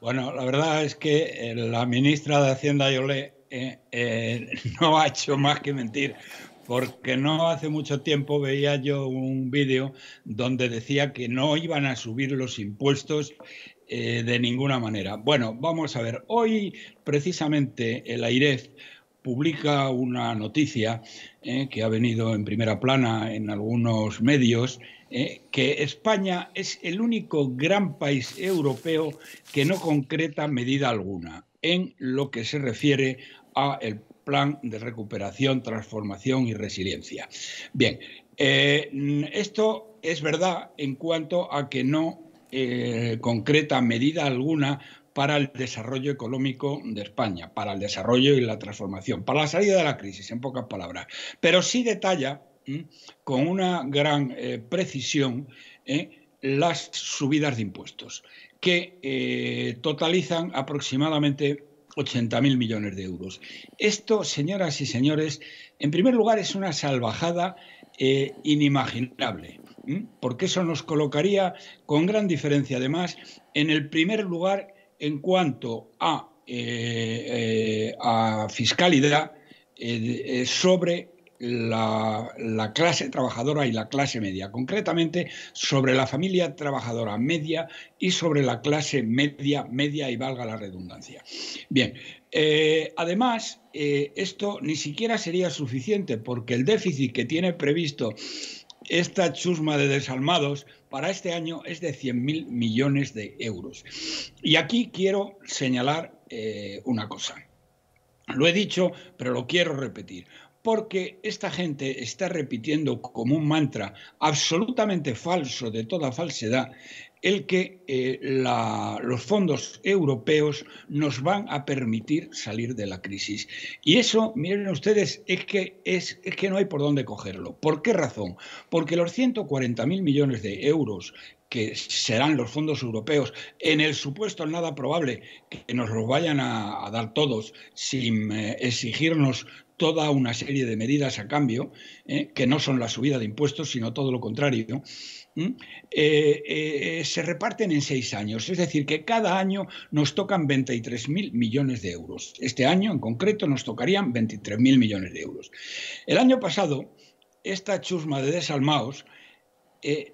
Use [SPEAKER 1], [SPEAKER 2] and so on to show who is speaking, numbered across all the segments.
[SPEAKER 1] Bueno, la verdad es que eh, la ministra de Hacienda, Yolé, eh, eh, no ha hecho más que mentir, porque no hace mucho tiempo veía yo un vídeo donde decía que no iban a subir los impuestos de ninguna manera. Bueno, vamos a ver, hoy precisamente el AIREF publica una noticia que ha venido en primera plana en algunos medios eh, que España es el único gran país europeo que no concreta medida alguna en lo que se refiere a el plan de recuperación, transformación y resiliencia. Bien, eh, esto es verdad en cuanto a que no eh, concreta medida alguna para el desarrollo económico de España, para el desarrollo y la transformación, para la salida de la crisis, en pocas palabras. Pero sí detalla con una gran eh, precisión ¿eh? las subidas de impuestos, que eh, totalizan aproximadamente 80.000 millones de euros. Esto, señoras y señores, en primer lugar es una salvajada inimaginable, porque eso nos colocaría con gran diferencia, además, en el primer lugar en cuanto a, a fiscalidad sobre la, clase trabajadora y la clase media, concretamente sobre la familia trabajadora media y sobre la clase media, media y valga la redundancia. Bien, eh, además, eh, esto ni siquiera sería suficiente porque el déficit que tiene previsto esta chusma de desalmados para este año es de 100.000 millones de euros. Y aquí quiero señalar eh, una cosa. Lo he dicho, pero lo quiero repetir porque esta gente está repitiendo como un mantra absolutamente falso, de toda falsedad, el que eh, los fondos europeos nos van a permitir salir de la crisis. Y eso, miren ustedes, es que, es, que no hay por dónde cogerlo. ¿Por qué razón? Porque los 140.000 millones de euros que serán los fondos europeos, en el supuesto nada probable que nos los vayan a, dar todos sin eh, exigirnos toda una serie de medidas a cambio, ¿eh? que no son la subida de impuestos, sino todo lo contrario, eh, eh, se reparten en seis años. Es decir, que cada año nos tocan 23.000 millones de euros. Este año, en concreto, nos tocarían 23.000 millones de euros. El año pasado, esta chusma de desalmaos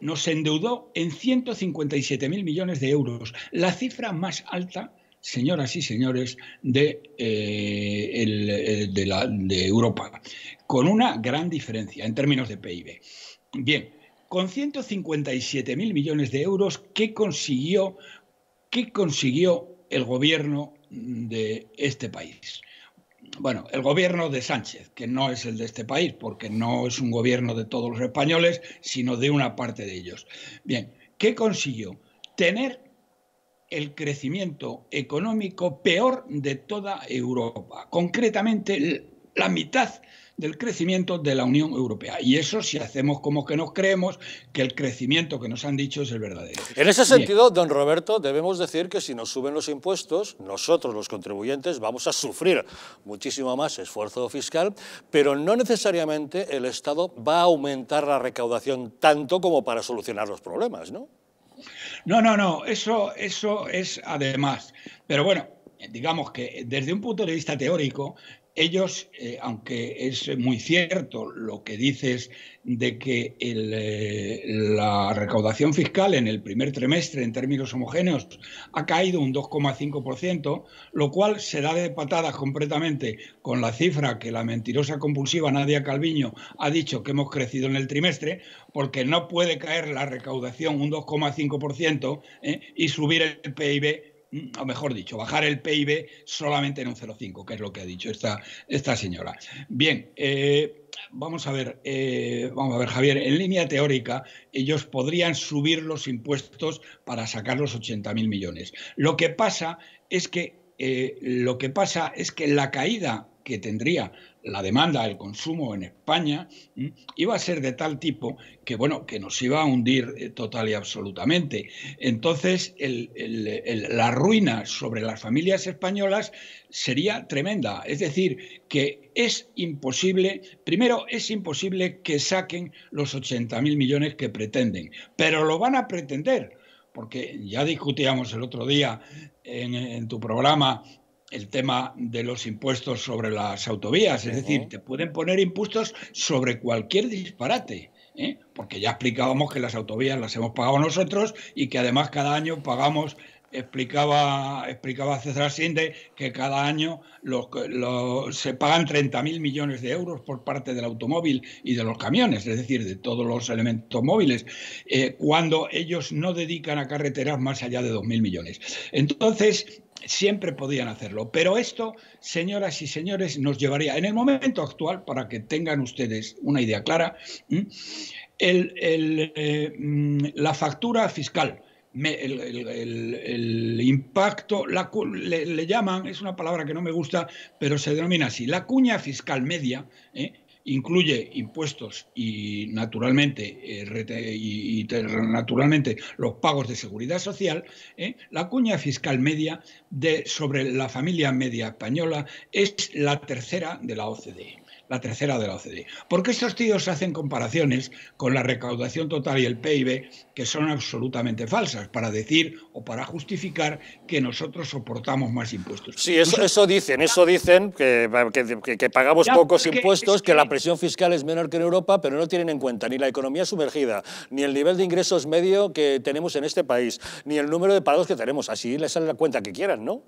[SPEAKER 1] nos endeudó en 157.000 millones de euros, la cifra más alta señoras y señores, de, eh, de, Europa, con una gran diferencia en términos de PIB. Bien, con 157.000 millones de euros, ¿qué consiguió, ¿qué consiguió el gobierno de este país? Bueno, el gobierno de Sánchez, que no es el de este país, porque no es un gobierno de todos los españoles, sino de una parte de ellos. Bien, ¿qué consiguió? Tener el crecimiento económico peor de toda Europa, concretamente la mitad del crecimiento de la Unión Europea. Y eso si hacemos como que nos creemos que el crecimiento que nos han dicho es el verdadero.
[SPEAKER 2] En ese sentido, don Roberto, debemos decir que si nos suben los impuestos, nosotros los contribuyentes vamos a sufrir muchísimo más esfuerzo fiscal, pero no necesariamente el Estado va a aumentar la recaudación tanto como para solucionar los problemas, ¿no?
[SPEAKER 1] No, no, no, eso, eso es además. Pero bueno, digamos que desde un punto de vista teórico, ellos, eh, aunque es muy cierto lo que dices de que eh, la recaudación fiscal en el primer trimestre en términos homogéneos ha caído un 2,5%, lo cual se da de patadas completamente con la cifra que la mentirosa compulsiva Nadia Calviño ha dicho que hemos crecido en el trimestre, porque no puede caer la recaudación un 2,5% ¿eh? y subir el PIB o mejor dicho, bajar el PIB solamente en un 0,5, que es lo que ha dicho esta, esta señora. Bien, eh, vamos a ver, eh, vamos a ver, Javier, en línea teórica, ellos podrían subir los impuestos para sacar los 80.000 millones. Lo que pasa es que eh, lo que pasa es que la caída que tendría la demanda, el consumo en España, iba a ser de tal tipo que, bueno, que nos iba a hundir eh, total y absolutamente. Entonces, la ruina sobre las familias españolas sería tremenda. Es decir, que es imposible, primero, es imposible que saquen los 80.000 millones que pretenden, pero lo van a pretender porque ya discutíamos el otro día en, tu programa el tema de los impuestos sobre las autovías, es decir, te pueden poner impuestos sobre cualquier disparate. ¿eh? porque ya explicábamos que las autovías las hemos pagado nosotros y que además cada año pagamos explicaba, explicaba César Sinde que cada año se pagan 30.000 millones de euros por parte del automóvil y de los camiones, es decir, de todos los elementos móviles, eh, cuando ellos no dedican a carreteras más allá de 2.000 millones. Entonces, siempre podían hacerlo. Pero esto, señoras y señores, nos llevaría, en el momento actual, para que tengan ustedes una idea clara, eh, mm, la factura fiscal el, impacto, le, llaman, es una palabra que no me gusta, pero se denomina así, la cuña fiscal media, ¿eh? Incluye impuestos y naturalmente, eh, y, naturalmente los pagos de seguridad social, ¿eh? la cuña fiscal media de, sobre la familia media española es la tercera de la OCDE la tercera de la OCDE. Porque estos tíos hacen comparaciones con la recaudación total y el PIB que son absolutamente falsas para decir o para justificar que nosotros soportamos más impuestos.
[SPEAKER 2] Sí, eso, eso dicen, eso dicen, que, que, pagamos pocos impuestos, que, la presión fiscal es menor que en Europa, pero no tienen en cuenta ni la economía sumergida, ni el nivel de ingresos medio que tenemos en este país, ni el número de pagos que tenemos. Así les sale la cuenta que quieran, ¿no?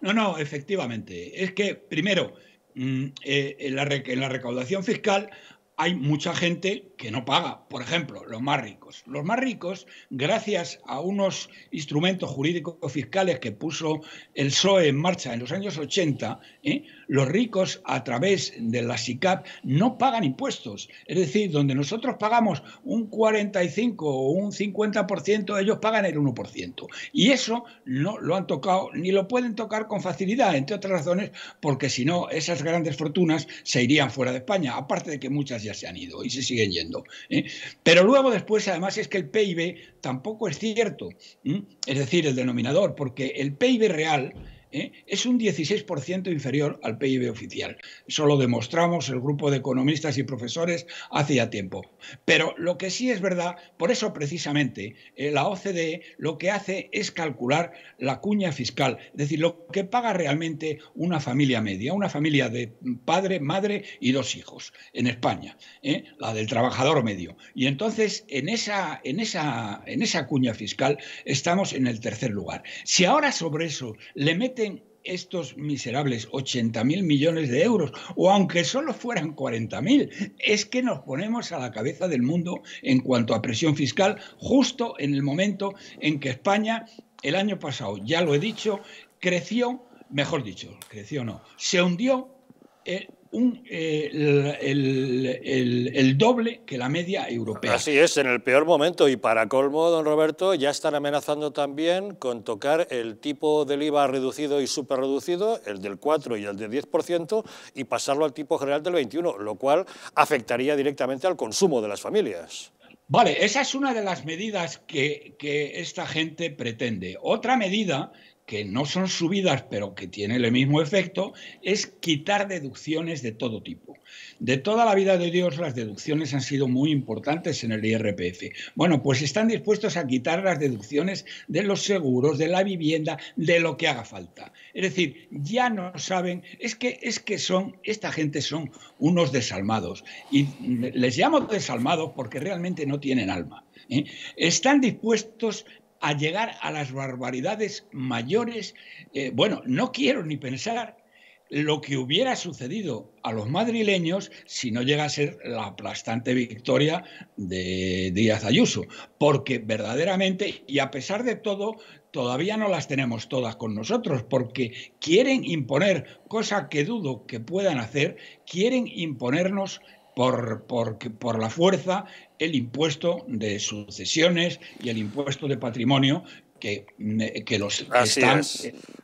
[SPEAKER 1] No, no, efectivamente. Es que, primero, en, la, en la recaudación fiscal hay mucha gente que no paga. Por ejemplo, los más ricos. Los más ricos, gracias a unos instrumentos jurídicos fiscales que puso el PSOE en marcha en los años 80, ¿eh? Los ricos a través de la SICAP no pagan impuestos. Es decir, donde nosotros pagamos un 45 o un 50%, ellos pagan el 1%. Y eso no lo han tocado ni lo pueden tocar con facilidad, entre otras razones, porque si no, esas grandes fortunas se irían fuera de España, aparte de que muchas ya se han ido y se siguen yendo. ¿eh? Pero luego después, además, es que el PIB tampoco es cierto, es decir, el denominador, porque el PIB real ¿eh? es un 16% inferior al PIB oficial. Eso lo demostramos el grupo de economistas y profesores hace ya tiempo. Pero lo que sí es verdad, por eso precisamente eh, la OCDE lo que hace es calcular la cuña fiscal, es decir, lo que paga realmente una familia media, una familia de padre, madre y dos hijos en España, ¿eh? la del trabajador medio. Y entonces en esa, en, esa, en esa cuña fiscal estamos en el tercer lugar. Si ahora sobre eso le mete estos miserables 80 mil millones de euros, o aunque solo fueran 40 mil, es que nos ponemos a la cabeza del mundo en cuanto a presión fiscal, justo en el momento en que España, el año pasado, ya lo he dicho, creció, mejor dicho, creció no, se hundió eh, el, doble que la media europea.
[SPEAKER 2] Así es, en el peor momento. Y para colmo, don Roberto, ya están amenazando también con tocar el tipo del IVA reducido y superreducido, el del 4 y el del 10%, y pasarlo al tipo general del 21, lo cual afectaría directamente al consumo de las familias.
[SPEAKER 1] Vale, esa es una de las medidas que, que esta gente pretende. Otra medida que no son subidas, pero que tienen el mismo efecto, es quitar deducciones de todo tipo. De toda la vida de Dios, las deducciones han sido muy importantes en el IRPF. Bueno, pues están dispuestos a quitar las deducciones de los seguros, de la vivienda, de lo que haga falta. Es decir, ya no saben, es que, es que son, esta gente son unos desalmados. Y les llamo desalmados porque realmente no tienen alma. ¿eh? Están dispuestos a llegar a las barbaridades mayores. Eh, bueno, no quiero ni pensar lo que hubiera sucedido a los madrileños si no llega a ser la aplastante victoria de Díaz Ayuso, porque verdaderamente, y a pesar de todo, todavía no las tenemos todas con nosotros, porque quieren imponer, cosa que dudo que puedan hacer, quieren imponernos por, por, la fuerza el impuesto de sucesiones y el impuesto de patrimonio que, que los están.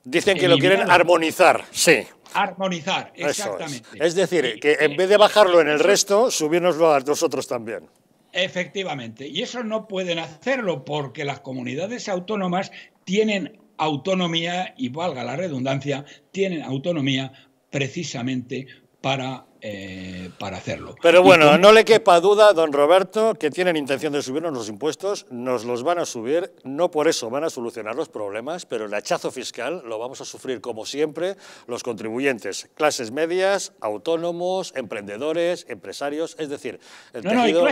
[SPEAKER 2] Dicen que lo quieren armonizar, sí.
[SPEAKER 1] Armonizar, exactamente.
[SPEAKER 2] Es. decir, que en vez de bajarlo en el resto, subirnoslo a nosotros también.
[SPEAKER 1] Efectivamente. Y eso no pueden hacerlo porque las comunidades autónomas tienen autonomía, y valga la redundancia, tienen autonomía precisamente para eh, para hacerlo.
[SPEAKER 2] Pero bueno, no le quepa duda, don Roberto, que tienen intención de subirnos los impuestos, nos los van a subir, no por eso van a solucionar los problemas, pero el hachazo fiscal lo vamos a sufrir como siempre los contribuyentes, clases medias, autónomos, emprendedores, empresarios, es decir, el tejido,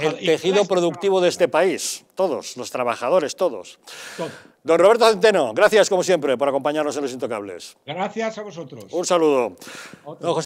[SPEAKER 2] el tejido productivo de este país, todos, los trabajadores, todos. Don Roberto Centeno, gracias como siempre por acompañarnos en Los Intocables.
[SPEAKER 1] Gracias a vosotros.
[SPEAKER 2] Un saludo.